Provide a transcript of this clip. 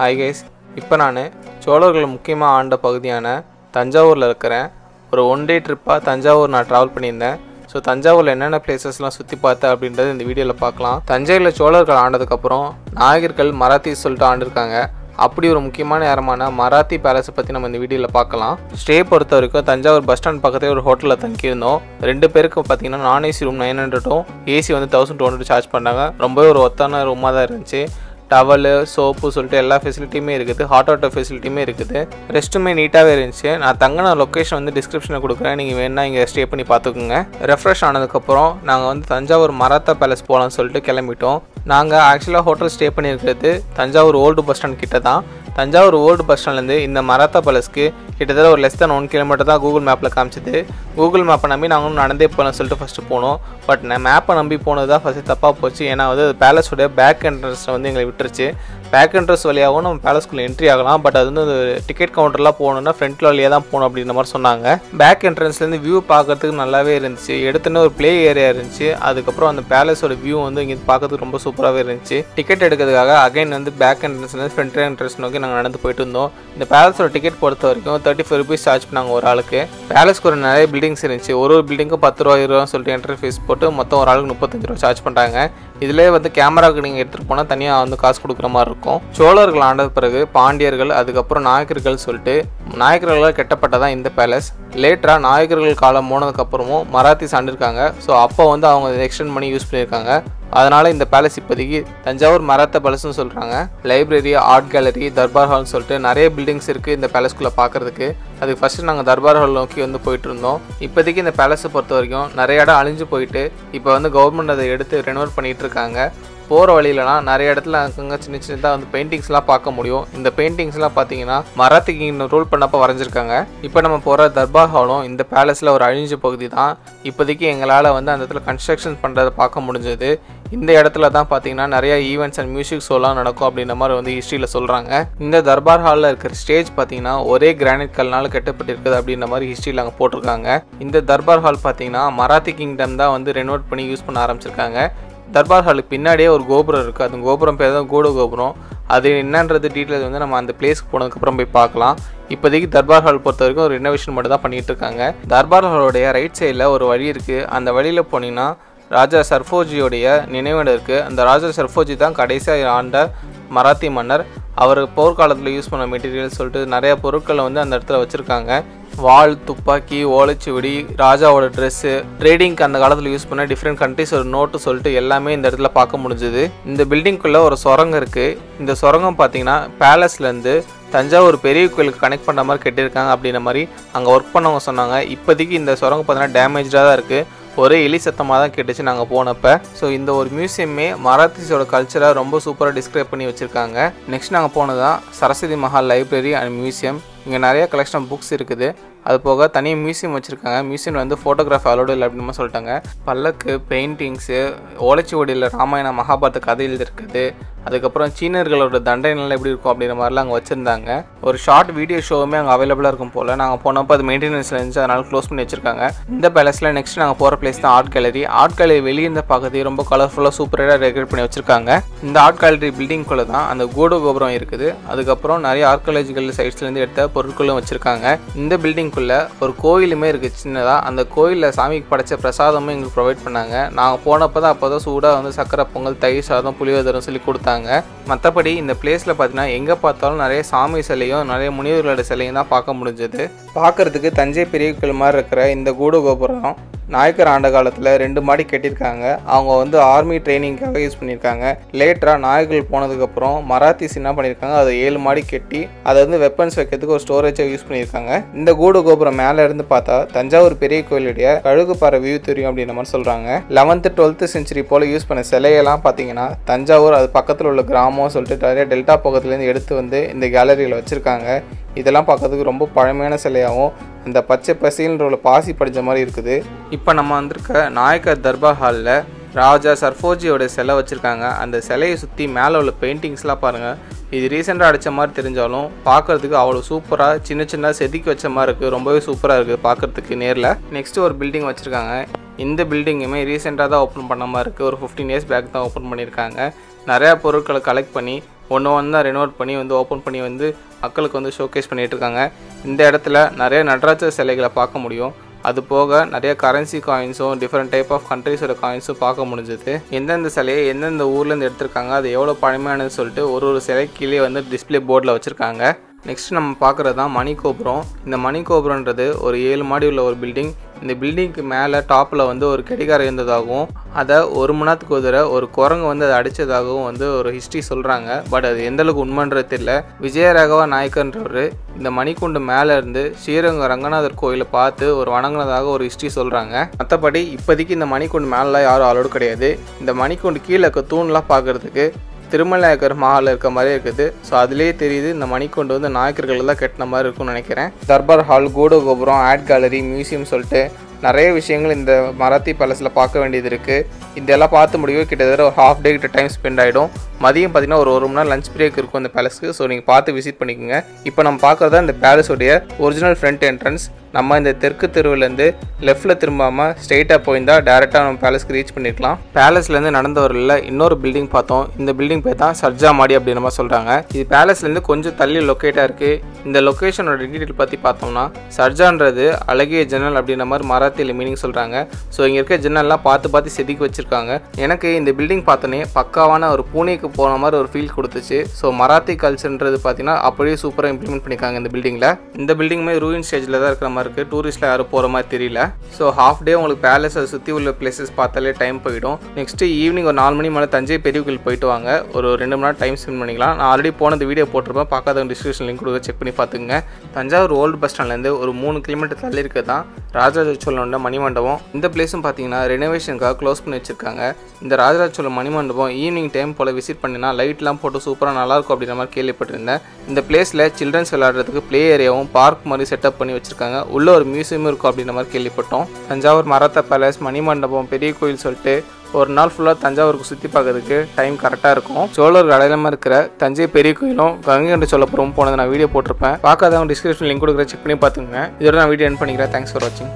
Hi guys இப்போ நான் சோழர்கள் முக்கியமாக ஆண்ட பகுதியான தஞ்சாவூரில் இருக்கிறேன். ஒரு ஒன் டே ட்ரிப்பாக தஞ்சாவூர் நான் ட்ராவல் பண்ணியிருந்தேன். ஸோ தஞ்சாவூரில் என்னென்ன பிளேசஸ்லாம் சுற்றி பார்த்தேன் அப்படின்றது இந்த வீடியோவில் பார்க்கலாம். தஞ்சையில் சோழர்கள் ஆண்டதுக்கப்புறம் நாயகர்கள் மராத்தி சொல்லிட்டு ஆண்டிருக்காங்க. அப்படி ஒரு முக்கியமான நேரமான மராத்தி பேலஸை பற்றி நம்ம இந்த வீடியோவில் பார்க்கலாம். ஸ்டே பொறுத்த வரைக்கும் தஞ்சாவூர் பஸ் ஸ்டாண்ட் பக்கத்தில் ஒரு ஹோட்டலில் தங்கியிருந்தோம். ரெண்டு பேருக்கு பார்த்தீங்கன்னா நான் ஏசி ரூம் நைன் ஹண்ட்ரடும் ஏசி வந்து தௌசண்ட் டூ ஹண்ட்ரட் சார்ஜ் பண்ணாங்க. ரொம்பவே ஒரு ஒத்தான ரூமாக தான் இருந்துச்சு. டவலு சோப்பு சொல்லிட்டு எல்லா ஃபெசிலிட்டியுமே இருக்குது. ஹாட் வாட்டர் ஃபெசிலிட்டியுமே இருக்குது. ரெஸ்ட்டுமே நீட்டாகவே இருந்துச்சு. நான் தங்கின லொக்கேஷன் வந்து டிஸ்கிரிப்ஷனில் கொடுக்குறேன். நீங்கள் வேணால் இங்கே ஸ்டே பண்ணி பார்த்துக்குங்க. ரெஃப்ரெஷ் ஆனதுக்கப்புறம் நாங்கள் வந்து தஞ்சாவூர் மராத்தா பேலஸ் போகலான்னு சொல்லிட்டு கிளம்பிட்டோம். நாங்கள் ஆக்சுவலாக ஹோட்டல் ஸ்டே பண்ணியிருக்கிறது தஞ்சாவூர் ஓல்டு பஸ் ஸ்டாண்ட் கிட்ட தான் தஞ்சாவூர் ஓல்டு பஸ் ஸ்டாண்ட்லேருந்து இந்த மராத்தா பேலஸ்க்கு கிட்டத்தட்ட ஒரு லெஸ் தன் ஒன் கிலோமீட்டர் தான் கூகுள் மேப்பில் காமிச்சது. கூகுள் மேப்பை நம்பி நாங்களும் நடந்தே போகலாம்னு சொல்லிட்டு ஃபஸ்ட்டு போனோம். பட் நான் மேப்பை நம்பி போனது தான் ஃபஸ்ட்டு தப்பாக போச்சு. ஏன்னா வந்து பேலஸோட பேக் என்ட்ரன்ஸில் வந்து எங்களை விட்டுருச்சு. பேக் என்ட்ரன்ஸ் வழியாகவும் நம்ம பேலஸ்குள்ளே என்ட்ரி ஆகலாம். பட் அது வந்து டிக்கெட் கவுண்டர்லாம் போகணுன்னா ஃப்ரண்ட் வழியாக தான் போகணும் அப்படின்ற மாதிரி சொன்னாங்க. பேக் என்ட்ரன்ஸ்லேருந்து வியூ பார்க்குறதுக்கு நல்லாவே இருந்துச்சு. எடுத்துன்னு ஒரு ப்ளே ஏரியா இருந்துச்சு. அதுக்கப்புறம் அந்த பேலஸோட வியூ வந்து இங்கே பார்க்கறதுக்கு ரொம்ப சூப்பராகவே இருந்துச்சு. டிக்கெட் எடுக்கிறதுக்காக அகைன் வந்து பேக் என்ட்ரன்ஸ்லேருந்து ஃப்ரண்ட் என்ட்ரன்ஸ் நோக்கி நாங்கள் நடந்து போயிட்டு இருந்தோம். இந்த பேலஸோட டிக்கெட் பொறுத்த வரைக்கும் தேர்ட்டி ஃபைவ் ருபீஸ் சார்ஜ் பண்ணாங்க ஒரு ஆளுக்கு. பேலஸ்க்கு ஒரு நிறைய பில்டிங்ஸ் இருந்துச்சு. ஒரு ஒரு பில்டிங்க்கும் பத்து ரூபா இருபது சொல்லிட்டு என்ட்ரி ஃபீஸ் போட்டு மொத்தம் ஒரு ஆளுக்கு முப்பத்தஞ்சு ரூபா சார்ஜ் பண்ணுறாங்க இதிலே வந்து கேமராவுக்கு நீங்கள் எடுத்துகிட்டு போனால் தனியாக வந்து காசு கொடுக்குற மாதிரி இருக்கும். சோழர்கள் ஆண்ட பிறகு பாண்டியர்கள் அதுக்கப்புறம் நாயக்கர்கள் சொல்லிட்டு நாயக்கர்களால் கெட்டப்பட்டதான் இந்த பேலஸ் லேட்டராக நாயக்கர்கள் காலம் போனதுக்கப்புறமும் மராத்தி சாண்டிருக்காங்க ஸோ அப்போ வந்து அவங்க எக்ஸ்டெண்ட் பண்ணி யூஸ் பண்ணியிருக்காங்க. அதனால் இந்த பேலஸ் இப்போதைக்கு தஞ்சாவூர் மராத்த பேலஸ்னு சொல்கிறாங்க லைப்ரரி ஆர்ட் கேலரி தர்பார் ஹால்னு சொல்லிட்டு நிறைய பில்டிங்ஸ் இருக்குது இந்த பேலஸ்குள்ளே பார்க்குறதுக்கு அதுக்கு ஃபஸ்ட்டு நாங்கள் தர்பார் ஹால் நோக்கி வந்து போயிட்டு இருந்தோம். இப்போதைக்கு இந்த பேலஸை பொறுத்த வரைக்கும் நிறைய இடம் அழிஞ்சு போயிட்டு இப்போ வந்து கவர்மெண்ட் அதை எடுத்து ரெனோவேட் பண்ணிகிட்டு இருக்காங்க. போகிற வழியிலலாம் நிறைய இடத்துல அங்கங்க சின்ன சின்னதாக வந்து பெயிண்டிங்ஸ்லாம் பார்க்க முடியும். இந்த பெயிண்டிங்ஸ்லாம் பார்த்தீங்கன்னா மராத்தி இன்னும் ரூல் பண்ணப்போ வரைஞ்சிருக்காங்க. இப்போ நம்ம போகிற தர்பார் ஹாலும் இந்த பேலஸில் ஒரு அழிஞ்ச பகுதி தான். இப்போதைக்கு எங்களால் வந்து அந்த இடத்துல கன்ஸ்ட்ரக்ஷன் பண்ணுறதை பார்க்க முடிஞ்சது. இந்த இடத்துல தான் பார்த்தீங்கன்னா நிறைய ஈவெண்ட்ஸ் அண்ட் மியூசிக் ஷோலாம் நடக்கும் அப்படின்ற மாதிரி வந்து ஹிஸ்ட்ரியில் சொல்கிறாங்க இந்த தர்பார் ஹாலில் இருக்கிற ஸ்டேஜ் பார்த்தீங்கன்னா ஒரே கிரானைட் கல்னால் கட்டப்பட்டிருக்குது அப்படின்ற மாதிரி ஹிஸ்ட்ரியில் அங்கே போட்டிருக்காங்க. இந்த தர்பார் ஹால் பார்த்தீங்கன்னா மராத்தி கிங்டம் தான் வந்து ரெனோவேட் பண்ணி யூஸ் பண்ண ஆரம்பிச்சிருக்காங்க. தர்பார் ஹாலுக்கு பின்னாடியே ஒரு கோபுரம் இருக்குது அந்த கோபுரம் பேர் தான் கூடு கோபுரம். அது என்னன்றது டீட்டெயில்ஸ் வந்து நம்ம அந்த பிளேஸ்க்கு போனதுக்கப்புறம் போய் பார்க்கலாம். இப்போதைக்கு தர்பார் ஹால் பொறுத்த வரைக்கும் ஒரு ரினோவேஷன் மட்டும் தான் பண்ணிகிட்டு இருக்காங்க. தர்பார் ஹாலோடைய ரைட் சைடில் ஒரு வழி இருக்குது அந்த வழியில் போனீங்கன்னா ராஜா சர்ஃபோஜியோடைய நினைவிடம் இருக்குது அந்த ராஜா சர்ஃபோஜி தான் கடைசியாக ஆண்ட மராத்தி மன்னர். அவர் போர்க்காலத்தில் யூஸ் பண்ண மெட்டீரியல் சொல்லிட்டு நிறைய பொருட்களை வந்து அந்த இடத்துல வச்சுருக்காங்க. வாள் துப்பாக்கி ஓலைச்சுவடி ராஜாவோட ட்ரெஸ்ஸு ட்ரேடிங்க்கு அந்த காலத்தில் யூஸ் பண்ண டிஃப்ரெண்ட் கண்ட்ரிஸ் ஒரு நோட்டு சொல்லிட்டு எல்லாமே இந்த இடத்துல பார்க்க முடிஞ்சுது. இந்த பில்டிங்குள்ளே ஒரு சுரங்கம் இருக்குது இந்த சுரங்கம் பார்த்தீங்கன்னா பேலஸ்லேருந்து தஞ்சாவூர் பெரிய கோயிலுக்கு கனெக்ட் பண்ண மாதிரி கட்டியிருக்காங்க அப்படின்ற மாதிரி அங்கே ஒர்க் பண்ணவங்க சொன்னாங்க. இப்போதைக்கு இந்த சுரங்கம் பார்த்தீங்கன்னா டேமேஜாக தான் இருக்குது ஒரே எலி சத்தமாக தான் கேட்டுச்சு நாங்கள் போனப்போ. ஸோ இந்த ஒரு மியூசியமே மராத்திஸோட கல்ச்சரை ரொம்ப சூப்பராக டிஸ்கிரைப் பண்ணி வச்சுருக்காங்க. நெக்ஸ்ட் நாங்கள் போனதான் Saraswathi Mahal library and museum இங்கே நிறைய கலெக்ஷன் புக்ஸ் இருக்குது. அது போக தனி மியூசியம் வச்சுருக்காங்க. மியூசியம் வந்து ஃபோட்டோகிராஃப் அலோடு இல்லை அப்படின்னு சொல்லிட்டாங்க. பல்லக்கு பெயிண்டிங்ஸு ஓலைச்சுவடியில் ராமாயண மகாபாரத கதை எழுதிருக்குது அதுக்கப்புறம் சீனர்களோட தண்டனைலாம் எப்படி இருக்கும் அப்படின்ற மாதிரிலாம் அங்கே வச்சுருந்தாங்க. ஒரு ஷார்ட் வீடியோ ஷோவுமே அங்கே அவைலபிளாக இருக்கும் போல். நாங்கள் போனப்போ அது மெயின்டெனன்ஸில் இருந்துச்சு அதனால் க்ளோஸ் பண்ணி வச்சுருக்காங்க. இந்த பேலஸில் நெக்ஸ்ட் நாங்கள் போகிற பிளேஸ் தான் ஆர்ட் கேலரி ஆர்ட் கேலரி வெளியே இருந்த பகுதி ரொம்ப கலர்ஃபுல்லாக சூப்பராக டெக்கரேட் பண்ணி வச்சிருக்காங்க. இந்த ஆர்ட் கேலரி பில்டிங்குள்ளே தான் அந்த கோடு கோபுரம் இருக்குது. அதுக்கப்புறம் நிறைய ஆர்கியாலஜிக்கல் சைட்ஸ்லேருந்து எடுத்த பொருட்களும் வச்சுருக்காங்க. இந்த பில்டிங்குள்ளே ஒரு கோயிலுமே இருக்குது சின்னதாக அந்த கோயிலில் சாமிக்கு படைச்ச பிரசாதமும் எங்களுக்கு ப்ரொவைட் பண்ணாங்க. நாங்கள் போனப்போ தான் அப்போ தான் சூடாக வந்து சக்கரை பொங்கல் தயிர் சாதம் புளியோதரம் சொல்லி கொடுத்தாங்க. மற்றபடி இந்த பிளேஸில் பார்த்தீங்கன்னா எங்கே பார்த்தாலும் நிறைய சாமி சிலையும் நிறைய முனிவர்களோட சிலையும் தான் பார்க்க முடிஞ்சது. பார்க்கறதுக்கு தஞ்சை பெரிய கோயில் மாதிரி இருக்கிற இந்த கூடு கோபுரம் நாயக்கர் ஆண்ட காலத்தில் ரெண்டு மாடி கட்டியிருக்காங்க. அவங்க வந்து ஆர்மி ட்ரைனிங்காக யூஸ் பண்ணியிருக்காங்க. லேட்டராக நாயக்கர்கள் போனதுக்கப்புறம் மராத்திஸ் என்ன பண்ணியிருக்காங்க. அதை ஏழு மாடி கட்டி அதை வந்து வெப்பன்ஸ் வைக்கிறதுக்கு ஒரு ஸ்டோரேஜாக யூஸ் பண்ணியிருக்காங்க. இந்த கூடு கோபுரம் மேலே இருந்து பார்த்தா தஞ்சாவூர் பெரிய கோயிலுடைய கழுகுப்பாறை வியூ தெரியும் அப்படின்ற மாதிரி சொல்கிறாங்க லெவன்த்து டுவெல்த்து செஞ்சுரி போல் யூஸ் பண்ண சிலையெல்லாம் பார்த்தீங்கன்னா தஞ்சாவூர் அது பக்கத்தில் உள்ள கிராமம் சொல்லிட்டு நிறைய டெல்டா பக்கத்துலேருந்து எடுத்து வந்து இந்த கேலரியில் வச்சுருக்காங்க. இதெல்லாம் பார்க்கறதுக்கு ரொம்ப பழமையான சிலையாகவும் அந்த பச்சை பசின்ற உள்ள பாசி படித்த மாதிரி இருக்குது. இப்போ நம்ம வந்திருக்க நாயக்கர் தர்பார் ஹாலில் ராஜா சர்ஃபோஜியோட சிலை வச்சுருக்காங்க. அந்த சிலையை சுற்றி மேலே உள்ள பெயிண்டிங்ஸ்லாம் பாருங்கள் இது ரீசெண்டாக அடித்த மாதிரி தெரிஞ்சாலும் பார்க்குறதுக்கு அவ்வளோ சூப்பராக சின்ன சின்ன செதுக்கி வச்ச மாதிரி இருக்குது ரொம்பவே சூப்பராக இருக்குது பார்க்குறதுக்கு நேரில். நெக்ஸ்ட்டு ஒரு பில்டிங் வச்சுருக்காங்க. இந்த பில்டிங்குமே ரீசெண்டாக தான் ஓப்பன் பண்ண மாதிரி இருக்குது ஒரு ஃபிஃப்டீன் இயர்ஸ் பேக் தான் ஓப்பன் பண்ணியிருக்காங்க. நிறையா பொருட்களை கலெக்ட் பண்ணி ஒன்று ஒன்று தான் ரெனோவேட் பண்ணி வந்து ஓப்பன் பண்ணி வந்து மக்களுக்கு வந்து ஷோகேஸ் பண்ணிகிட்ருக்காங்க இருக்காங்க. இந்த இடத்துல நிறைய நடராஜர் சிலைகளை பார்க்க முடியும். அது போக நிறைய கரன்சி காயின்ஸும் டிஃப்ரெண்ட் டைப் ஆஃப் கண்ட்ரீஸோட காயின்ஸும் பார்க்க முடிஞ்சது. எந்தெந்த சிலையை எந்தெந்த ஊர்லேருந்து எடுத்திருக்காங்க அது எவ்வளோ பழமையானது சொல்லிட்டு ஒரு ஒரு சிலை கீழே வந்து டிஸ்ப்ளே போர்டில் வச்சுருக்காங்க. நெக்ஸ்ட் நம்ம பார்க்குறது தான் மணி கோபுரம் இந்த மணி கோபுரன்றது ஒரு ஏழு மாடி உள்ள ஒரு பில்டிங் இந்த பில்டிங்க்கு மேலே டாப்பில் வந்து ஒரு கடிகாரம் இருந்ததாகவும் அதை ஒரு மணி நேரத்துக்கு குதிரை தடவை ஒரு குரங்கு வந்து அதை அடித்ததாகவும் வந்து ஒரு ஹிஸ்ட்ரி சொல்கிறாங்க பட் அது எந்தளவுக்கு உண்மைன்றது தெரியல. விஜயராகவா நாயக்கன்றவர் இந்த மணிக்குண்டு மேலே இருந்து ஸ்ரீரங்கம் ரங்கநாதர் கோயிலை பார்த்து ஒரு வணங்கினதாக ஒரு ஹிஸ்ட்ரி சொல்கிறாங்க மற்றபடி இப்போதைக்கு இந்த மணிக்குண்டு மேலெலாம் யாரும் அலோடு கிடையாது. இந்த மணிக்குண்டு கீழே இருக்க தூண்லாம் பார்க்குறதுக்கு திருமலையாக்கர் மஹாலில் இருக்க மாதிரி இருக்குது. ஸோ அதுலேயே தெரியுது இந்த மணிக்கொண்டு வந்து நாயக்கர்கள் தான் கட்டின மாதிரி இருக்கும்னு நினைக்கிறேன். தர்பார் ஹால் கூட கோபுரம் ஆர்ட் கேலரி மியூசியம் சொல்லிட்டு நிறைய விஷயங்கள் இந்த மராத்தி பேலஸில் பார்க்க வேண்டியது இருக்குது இதெல்லாம் பார்த்து முடியும் கிட்டத்தட்ட ஒரு ஹாஃப் டே கிட்ட டைம் ஸ்பெண்ட் ஆகிடும் மதியம் பார்த்தீங்கன்னா ஒரு ஒரு மணி நேரம் லஞ்ச் பிரேக் இருக்கும் அந்த பேலஸ்க்கு ஸோ நீங்கள் பார்த்து விசிட் பண்ணிக்கோங்க. இப்போ நம்ம பார்க்குறதா இந்த பேலஸோடைய ஒரிஜினல் ஃப்ரண்ட் என்ட்ரன்ஸ் நம்ம இந்த தெற்கு தெருவுலேருந்து லெஃப்ட்டில் திரும்பாமல் ஸ்ட்ரெயிட்டாக போயிருந்தால் டேரெக்டாக நம்ம பேலஸ்க்கு ரீச் பண்ணிக்கலாம் பேலஸ்லேருந்து நடந்து வரல இன்னொரு பில்டிங் பார்த்தோம். இந்த பில்டிங் பேர் தான் சர்ஜா மாடி அப்படின்னு சொல்கிறாங்க இது பேலஸ்லேருந்து கொஞ்சம் தள்ளி லொக்கேட்டாக இருக்குது இந்த லொக்கேஷனோட டீட்டெயில் பற்றி பார்த்தோம்னா சர்ஜான்றது அழகிய ஜன்னல் அப்படின்ற மாதிரி மராத்தியில் மீனிங் சொல்கிறாங்க ஸோ இங்கே இருக்க ஜன்னல்லாம் பார்த்து பார்த்து செதுக்கி வச்சுருக்காங்க. எனக்கு இந்த பில்டிங் பார்த்தோன்னே பக்காவான ஒரு பூனேக்கு போன மாதிரி ஒரு ஃபீல் கொடுத்துச்சு. ஸோ மராத்தி கல்ச்சர்ன்றது பார்த்தீங்கன்னா அப்படியே சூப்பராக இம்ப்ளிமெண்ட் பண்ணியிருக்காங்க இந்த பில்டிங்கில் இந்த பில்டிங்குமே ரூயின் ஸ்டேஜில் தான் இருக்கிற மாதிரி இருக்குது டூரிஸ்ட்டில் யாரும் போகிற மாதிரி தெரியல. ஸோ ஹாஃப் டே உங்களுக்கு பேலஸை சுற்றி உள்ள பிளேசஸ் பார்த்தாலே டைம் போயிடும். நெக்ஸ்ட்டு ஈவினிங் ஒரு நாலு மணி மேலே தஞ்சை பெரிய கோயில் போயிட்டு வாங்க. ஒரு ரெண்டு மணி நேரம் டைம் ஸ்பெண்ட் பண்ணிக்கலாம். நான் ஆல்ரெடி போனது வீடியோ போட்டிருப்பேன். பார்க்காதவங்க டிஸ்கிரிப்ஷன் லிங்க் கொடுக்க செக் பண்ணி பார்த்துங்க தஞ்சாவூர் ஓல்டு பஸ் ஸ்டாண்ட்லேருந்து ஒரு மூணு கிலோமீட்டர் தள்ளி இருக்குது தான். ராஜராஜ சோழனோட மணிமண்டபம். இந்த பிளேஸும் பார்த்தீங்கன்னா ரெனோவேஷனுக்காக க்ளோஸ் பண்ணி வச்சிருக்காங்க. இந்த ராஜராஜ சோழ மணிமண்டபம் ஈவினிங் டைம் போல் விசிட் பண்ணினா லைட்லாம் போட்டு சூப்பராக நல்லாயிருக்கும் அப்படின்ற மாதிரி கேள்விப்பட்டிருந்தேன். இந்த பிளேஸில் சில்ட்ரன்ஸ் விளையாடுறதுக்கு ப்ளே ஏரியாவும் பார்க் மாதிரி செட்டப் பண்ணி வச்சிருக்காங்க. உள்ள ஒரு மியூசியமும் இருக்கும் அப்படின்ற மாதிரி கேள்விப்பட்டோம். தஞ்சாவூர் மரத்த பேலஸ் மணிமண்டபம் பெரிய கோயில் சொல்லிட்டு ஒரு நாள் ஃபுல்லாக தஞ்சாவூருக்கு சுற்றி பார்க்கறதுக்கு டைம் கரெக்டாக இருக்கும். சோழர் அடையாளமாக இருக்கிற தஞ்சை பெரிய கோயிலும் கங்கை கொண்ட சோழபுரம் போனதை நான் வீடியோ போட்டிருப்பேன். பார்க்காதவங்க டிஸ்கிரிப்ஷன் லிங்க் கொடுக்குற செக் பண்ணி பார்த்துங்க இதோட நான் வீடியோ என் பண்ணிக்கிறேன். தேங்க்ஸ் ஃபார் வாட்சிங்